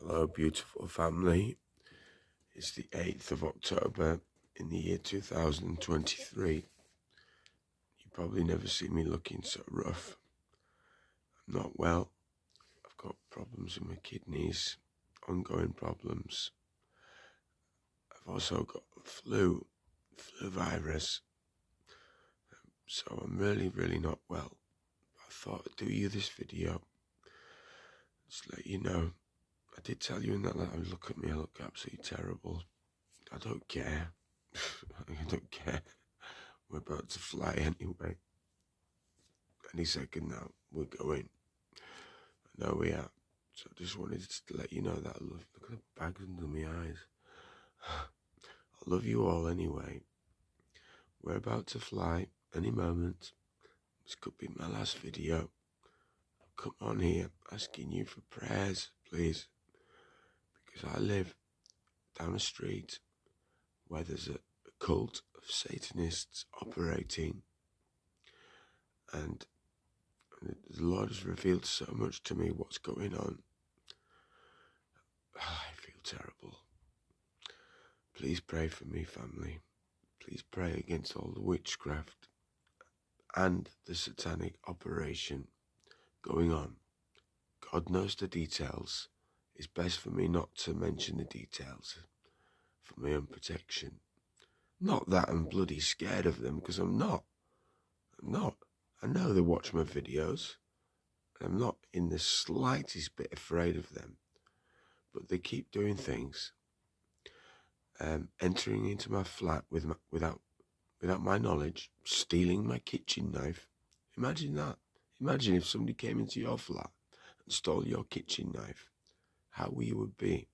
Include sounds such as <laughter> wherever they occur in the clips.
Hello, beautiful family. It's the 8th of October in the year 2023. You probably never see me looking so rough. I'm not well. I've got problems with my kidneys, ongoing problems. I've also got flu, flu virus. So I'm really, really not well. I thought I'd do you this video. Just let you know I did tell you in that letter, look at me, I look absolutely terrible. I don't care. <laughs> I don't care. We're about to fly anyway. Any second now, we're going. I know we are. So I just wanted to let you know that I love look at the bags under my eyes. <sighs> I love you all anyway. We're about to fly any moment. This could be my last video. Come on here, asking you for prayers, please because I live down a street where there's a, cult of Satanists operating, and the Lord has revealed so much to me what's going on. <sighs> I feel terrible. Please pray for me, family. Please pray against all the witchcraft and the satanic operation going on. God knows the details it's best for me not to mention the details for my own protection. Not that I'm bloody scared of them, because I'm not. I'm not. I know they watch my videos. I'm not in the slightest bit afraid of them. But they keep doing things. Um, entering into my flat with my, without without my knowledge, stealing my kitchen knife. Imagine that. Imagine if somebody came into your flat and stole your kitchen knife how we would be.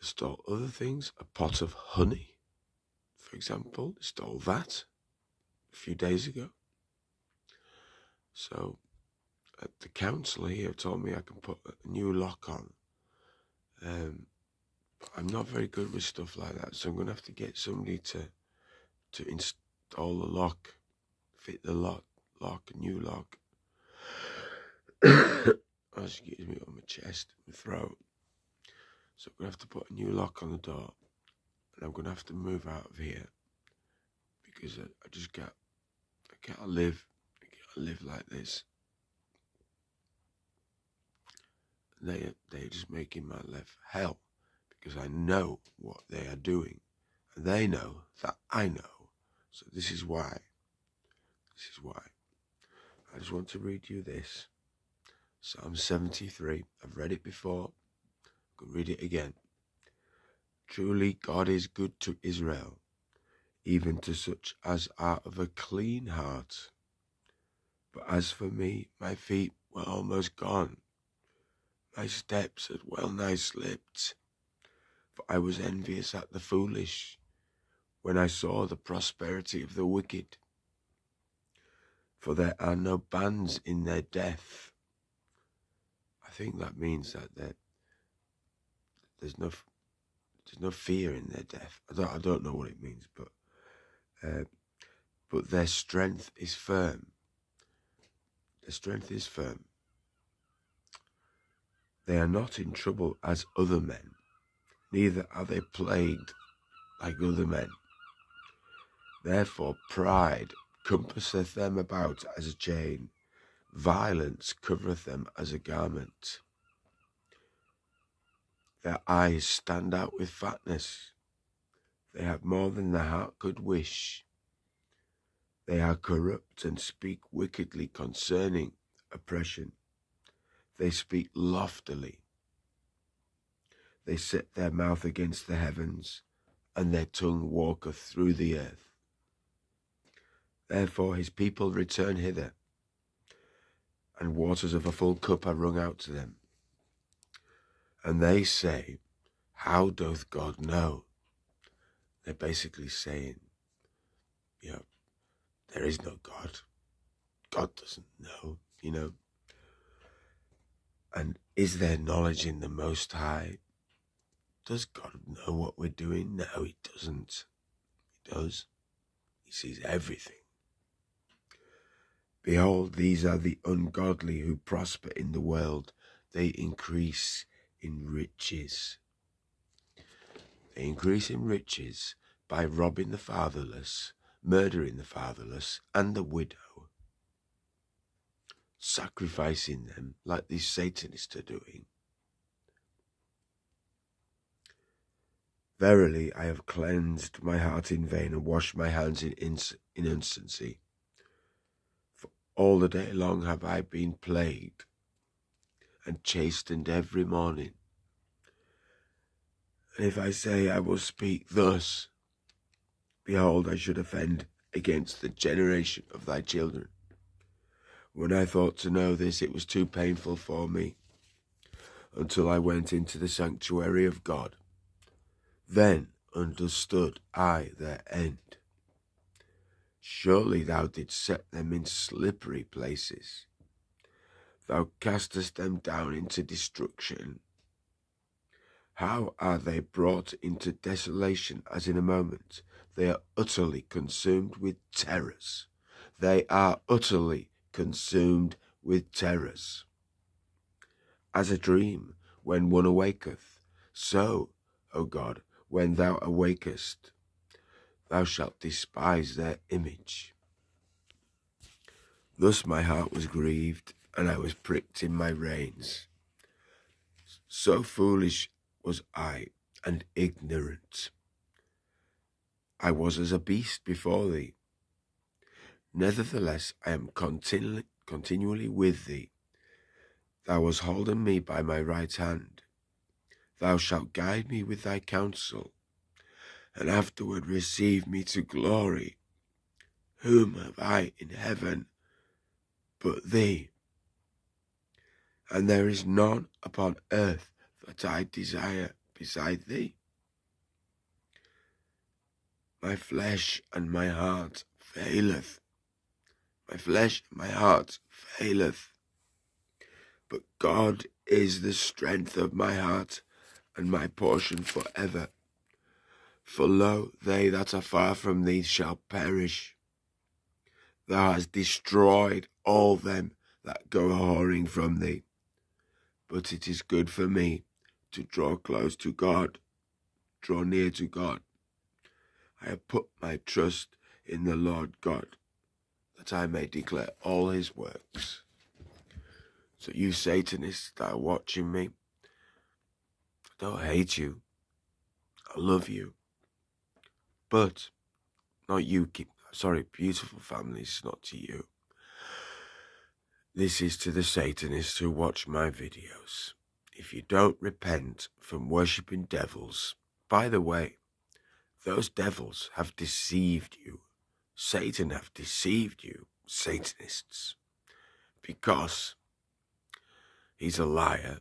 They stole other things, a pot of honey, for example, they stole that a few days ago. So the council here told me I can put a new lock on. Um, I'm not very good with stuff like that, so I'm going to have to get somebody to to install the lock, fit the lock, lock, a new lock. <coughs> Oh, excuse me, on my chest, my throat. So I'm going to have to put a new lock on the door. And I'm going to have to move out of here. Because I, I just can't, I can't live, I can't live like this. They, they're just making my life hell. Because I know what they are doing. And they know that I know. So this is why. This is why. I just want to read you this. Psalm 73. I've read it before. I read it again. Truly, God is good to Israel, even to such as are of a clean heart. But as for me, my feet were almost gone. My steps had well nigh slipped. For I was envious at the foolish when I saw the prosperity of the wicked. For there are no bands in their death think that means that there's no there's no fear in their death. I don't I don't know what it means, but uh, but their strength is firm. Their strength is firm. They are not in trouble as other men, neither are they plagued like other men. Therefore, pride compasseth them about as a chain, Violence covereth them as a garment. Their eyes stand out with fatness. They have more than the heart could wish. They are corrupt and speak wickedly concerning oppression. They speak loftily. They set their mouth against the heavens, and their tongue walketh through the earth. Therefore his people return hither, and waters of a full cup are wrung out to them. And they say, How doth God know? They're basically saying, you know, there is no God. God doesn't know, you know. And is there knowledge in the Most High? Does God know what we're doing? No, He doesn't. He does. He sees everything. Behold, these are the ungodly who prosper in the world, they increase in riches. They increase in riches by robbing the fatherless, murdering the fatherless and the widow, sacrificing them like these Satanists are doing. Verily, I have cleansed my heart in vain and washed my hands in, in, in innocency. All the day long have I been plagued and chastened every morning. And if I say I will speak thus, behold, I should offend against the generation of thy children. When I thought to know this, it was too painful for me until I went into the sanctuary of God then understood I their end. Surely thou didst set them in slippery places. Thou castest them down into destruction. How are they brought into desolation as in a moment? They are utterly consumed with terrors. They are utterly consumed with terrors. As a dream when one awaketh, so, O God, when thou awakest, thou shalt despise their image. Thus my heart was grieved, and I was pricked in my reins. So foolish was I, and ignorant. I was as a beast before thee. Nevertheless, I am continually, continually with thee. Thou hast holden me by my right hand. Thou shalt guide me with thy counsel, and afterward receive me to glory. Whom have I in heaven but thee? And there is none upon earth that I desire beside thee. My flesh and my heart faileth. My flesh and my heart faileth. But God is the strength of my heart and my portion for ever. For lo, they that are far from thee shall perish. Thou hast destroyed all them that go whoring from thee. But it is good for me to draw close to God, draw near to God. I have put my trust in the Lord God, that I may declare all his works. So you Satanists that are watching me, I don't hate you. I love you. But not you sorry, beautiful families, not to you. This is to the Satanists who watch my videos. If you don't repent from worshipping devils, by the way, those devils have deceived you. Satan have deceived you, Satanists, because he's a liar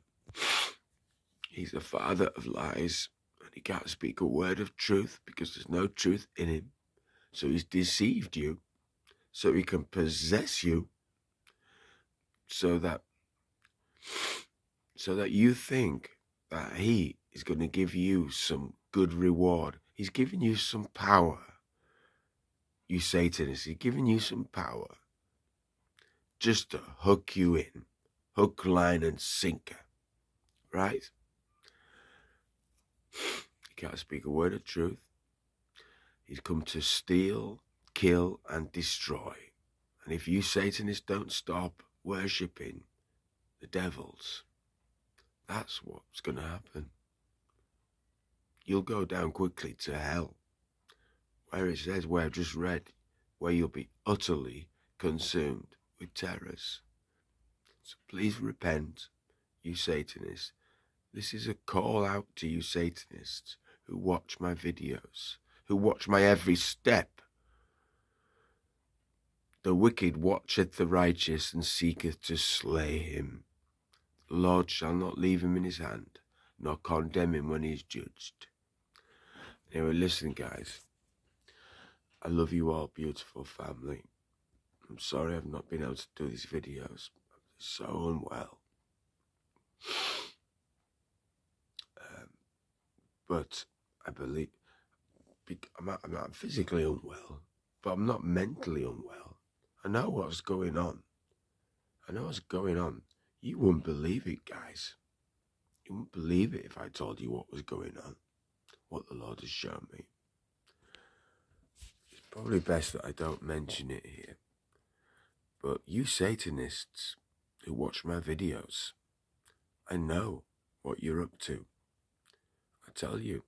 He's the father of lies, he can't speak a word of truth because there's no truth in him. So he's deceived you, so he can possess you, so that so that you think that he is going to give you some good reward. He's giving you some power. You Satanists, he's giving you some power just to hook you in, hook, line, and sinker, right? Can't speak a word of truth. He's come to steal, kill, and destroy. And if you Satanists don't stop worshipping the devils, that's what's going to happen. You'll go down quickly to hell, where it says, where I've just read, where you'll be utterly consumed with terrors. So please repent, you Satanists, this is a call out to you Satanists who watch my videos, who watch my every step. The wicked watcheth the righteous and seeketh to slay him. The Lord shall not leave him in his hand, nor condemn him when he is judged. Anyway, listen, guys. I love you all, beautiful family. I'm sorry I've not been able to do these videos. I'm so unwell. <sighs> Um, but I believe I'm, not, I'm not physically unwell, but I'm not mentally unwell. I know what's going on. I know what's going on. You wouldn't believe it, guys. You wouldn't believe it if I told you what was going on, what the Lord has shown me. It's probably best that I don't mention it here. But you Satanists who watch my videos, I know what you're up to. I tell you,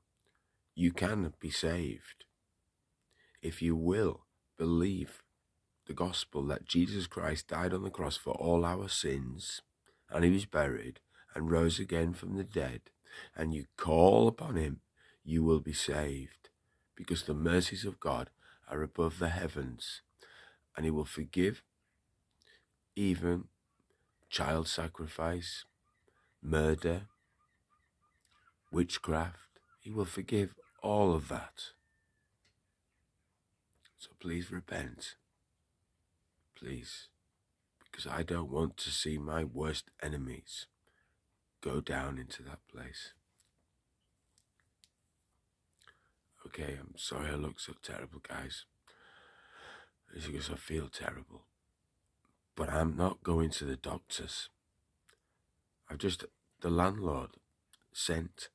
you can be saved if you will believe the gospel that Jesus Christ died on the cross for all our sins and he was buried and rose again from the dead, and you call upon him, you will be saved because the mercies of God are above the heavens and he will forgive even child sacrifice, murder, witchcraft. He will forgive all of that. So please repent. Please. Because I don't want to see my worst enemies go down into that place. Okay, I'm sorry I look so terrible, guys. It's because I feel terrible. But I'm not going to the doctors. I've just, the landlord sent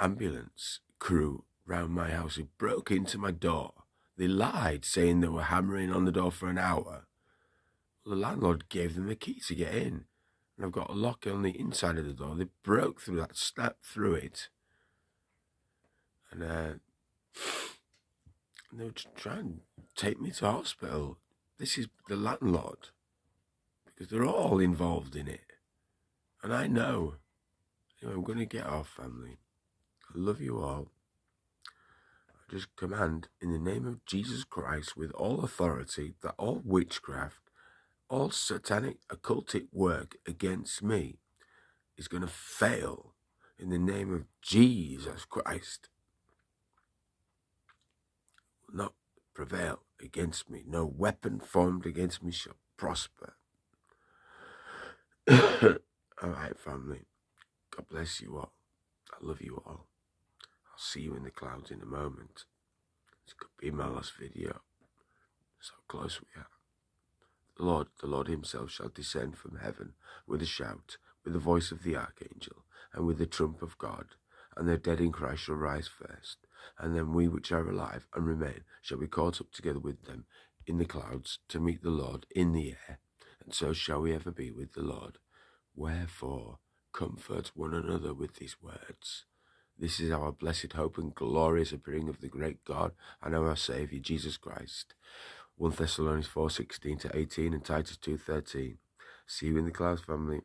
ambulance crew round my house who broke into my door. They lied, saying they were hammering on the door for an hour. The landlord gave them the key to get in, and I've got a lock on the inside of the door. They broke through that, snapped through it, and uh, they were trying to take me to hospital. This is the landlord, because they're all involved in it, and I know. Anyway, I'm going to get off, family. I love you all. Just command in the name of Jesus Christ with all authority that all witchcraft, all satanic occultic work against me is going to fail in the name of Jesus Christ. Will not prevail against me. No weapon formed against me shall prosper. <coughs> all right, family. God bless you all. I love you all. I'll see you in the clouds in a moment. This could be my last video. So close we are. The Lord, the Lord himself shall descend from heaven with a shout, with the voice of the archangel, and with the trump of God. And the dead in Christ shall rise first. And then we which are alive and remain shall be caught up together with them in the clouds to meet the Lord in the air. And so shall we ever be with the Lord. Wherefore, comfort one another with these words. This is our blessed hope and glorious appearing of the great God and our Saviour Jesus Christ. 1 Thessalonians 4 16 to 18 and Titus two thirteen. See you in the clouds, family.